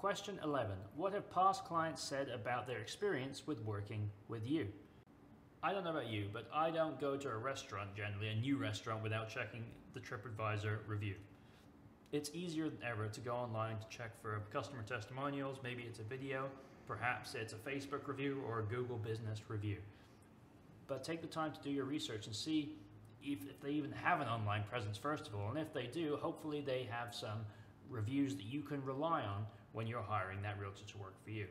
Question 11. What have past clients said about their experience with working with you? I don't know about you, but I don't go to a restaurant generally, a new restaurant, without checking the TripAdvisor review. It's easier than ever to go online to check for customer testimonials. Maybe it's a video, perhaps it's a Facebook review or a Google business review. But take the time to do your research and see if, if they even have an online presence, first of all. And if they do, hopefully they have some reviews that you can rely on when you're hiring that realtor to work for you.